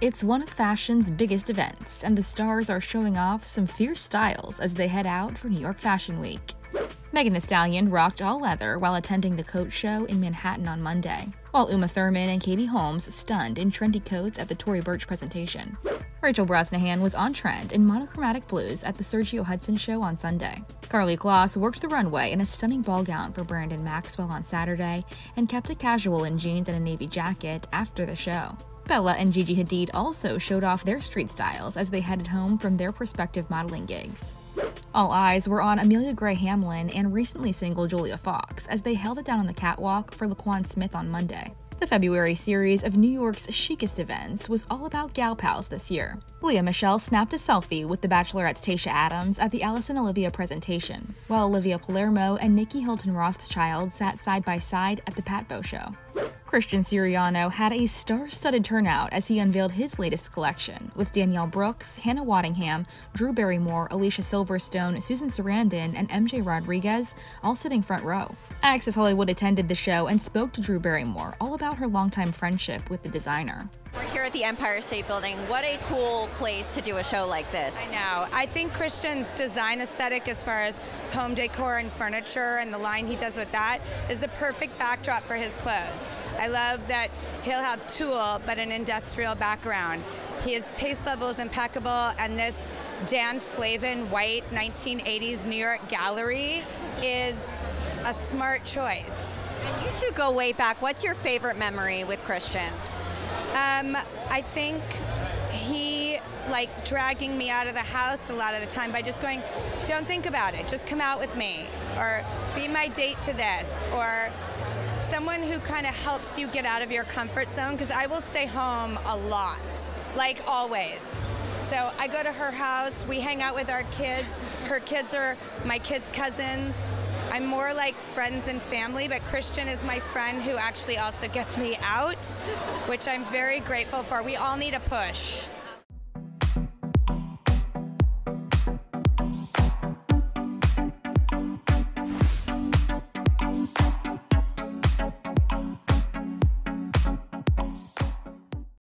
It's one of fashion's biggest events, and the stars are showing off some fierce styles as they head out for New York Fashion Week. Megan Thee Stallion rocked all leather while attending the Coach show in Manhattan on Monday, while Uma Thurman and Katie Holmes stunned in trendy coats at the Tory Burch presentation. Rachel Brosnahan was on trend in monochromatic blues at the Sergio Hudson show on Sunday. Karlie Kloss worked the runway in a stunning ball gown for Brandon Maxwell on Saturday and kept it casual in jeans and a navy jacket after the show. Bella and Gigi Hadid also showed off their street styles as they headed home from their prospective modeling gigs. All eyes were on Amelia Gray Hamlin and recently single Julia Fox as they held it down on the catwalk for LaQuan Smith on Monday. The February series of New York's chicest events was all about gal pals this year. Lea Michele snapped a selfie with the Bachelorette's Tayshia Adams at the Alice + Olivia presentation, while Olivia Palermo and Nikki Hilton Rothschild sat side by side at the Pat Bo show. Christian Siriano had a star-studded turnout as he unveiled his latest collection, with Danielle Brooks, Hannah Waddingham, Drew Barrymore, Alicia Silverstone, Susan Sarandon, and MJ Rodriguez all sitting front row. Access Hollywood attended the show and spoke to Drew Barrymore all about her longtime friendship with the designer. We're here at the Empire State Building. What a cool place to do a show like this. I know. I think Christian's design aesthetic, as far as home decor and furniture and the line he does with that, is the perfect backdrop for his clothes. I love that he'll have tulle, but an industrial background. His taste level is impeccable, and this Dan Flavin white 1980s New York gallery is a smart choice. And you two go way back. What's your favorite memory with Christian? Um, I think he like dragging me out of the house a lot of the time by just going, don't think about it, just come out with me, or be my date to this, or someone who kind of helps you get out of your comfort zone because I will stay home a lot, like always. So I go to her house, we hang out with our kids. Her kids are my kids' cousins. I'm more like friends and family, but Christian is my friend who actually also gets me out, which I'm very grateful for. We all need a push.